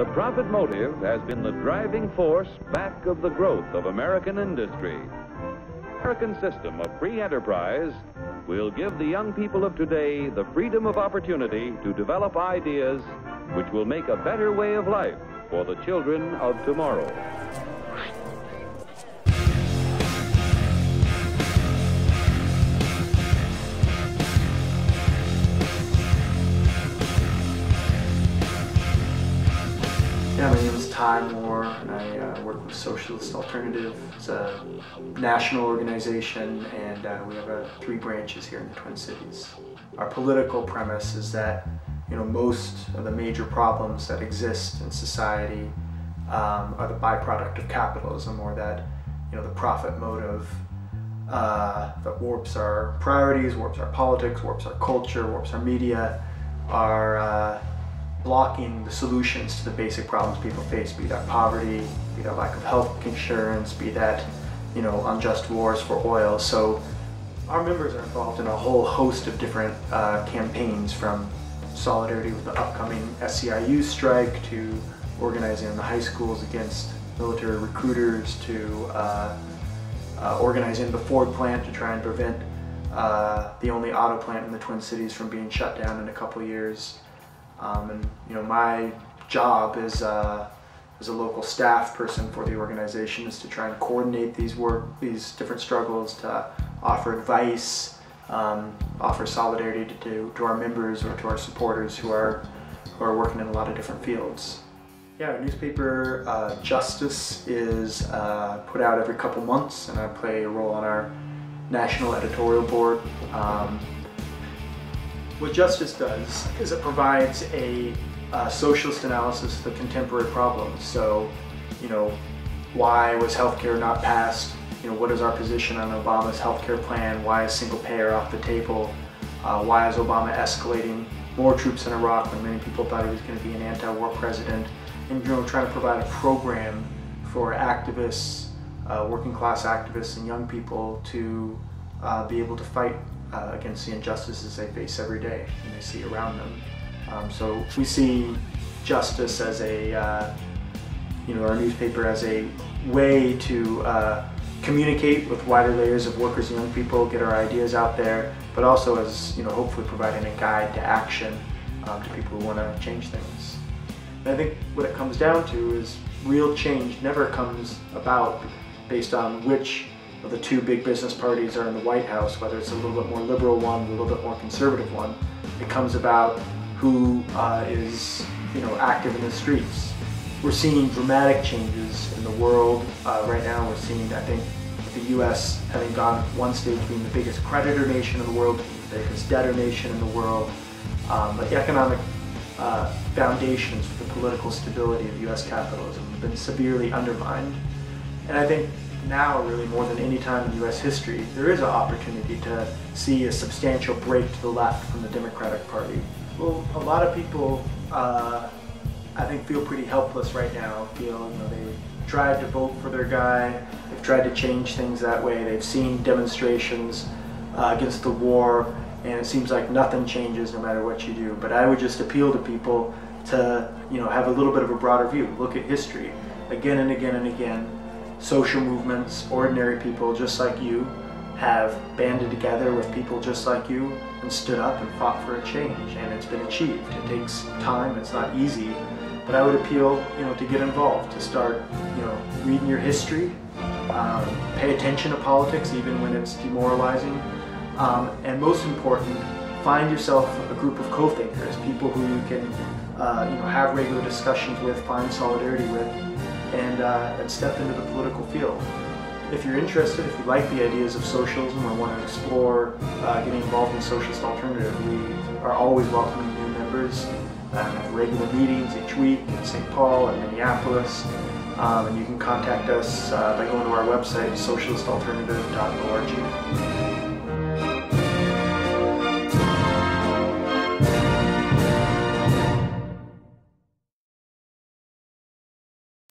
The profit motive has been the driving force back of the growth of American industry. American system of free enterprise will give the young people of today the freedom of opportunity to develop ideas which will make a better way of life for the children of tomorrow. Is Moore, and I uh, work with Socialist Alternative. It's a national organization, and uh, we have uh, three branches here in the Twin Cities. Our political premise is that you know most of the major problems that exist in society um, are the byproduct of capitalism, or that you know the profit motive uh, that warps our priorities, warps our politics, warps our culture, warps our media, our blocking the solutions to the basic problems people face, be that poverty, be that lack of health insurance, be that, you know, unjust wars for oil. So our members are involved in a whole host of different uh, campaigns from solidarity with the upcoming SEIU strike to organizing in the high schools against military recruiters to uh, uh, organizing the Ford plant to try and prevent uh, the only auto plant in the Twin Cities from being shut down in a couple years. Um, and you know, my job as uh, as a local staff person for the organization is to try and coordinate these work, these different struggles, to offer advice, um, offer solidarity to, to, to our members or to our supporters who are who are working in a lot of different fields. Yeah, our newspaper uh, Justice is uh, put out every couple months, and I play a role on our national editorial board. Um, what Justice does is it provides a socialist analysis of the contemporary problems. So, you know, why was healthcare not passed? You know, what is our position on Obama's healthcare plan? Why is single payer off the table? Uh, why is Obama escalating more troops in Iraq when many people thought he was going to be an anti-war president? And you know, trying to provide a program for activists, uh, working class activists, and young people to uh, be able to fight uh, against the injustices they face every day and they see around them. Um, so we see justice as a, uh, you know, our newspaper as a way to uh, communicate with wider layers of workers and young people, get our ideas out there, but also as, you know, hopefully providing a guide to action um, to people who want to change things. And I think what it comes down to is real change never comes about based on which the two big business parties are in the White House, whether it's a little bit more liberal one, a little bit more conservative one. It comes about who uh, is, you know, active in the streets. We're seeing dramatic changes in the world uh, right now. We're seeing, I think, the U.S. having gone one stage being the biggest creditor nation in the world, the biggest debtor nation in the world. Um, but the economic uh, foundations for the political stability of U.S. capitalism have been severely undermined. And I think now, really more than any time in U.S. history, there is an opportunity to see a substantial break to the left from the Democratic Party. Well, a lot of people, uh, I think, feel pretty helpless right now. Feel you know they tried to vote for their guy, they've tried to change things that way. They've seen demonstrations uh, against the war, and it seems like nothing changes no matter what you do. But I would just appeal to people to you know have a little bit of a broader view. Look at history again and again and again social movements, ordinary people just like you, have banded together with people just like you and stood up and fought for a change, and it's been achieved. It takes time, it's not easy, but I would appeal, you know, to get involved, to start, you know, reading your history, um, pay attention to politics even when it's demoralizing, um, and most important, find yourself a group of co-thinkers, people who you can, uh, you know, have regular discussions with, find solidarity with, and, uh, and step into the political field. If you're interested, if you like the ideas of socialism or want to explore uh, getting involved in socialist alternative, we are always welcoming new members. Um, have regular meetings each week in St. Paul and Minneapolis. Um, and you can contact us uh, by going to our website, socialistalternative.org.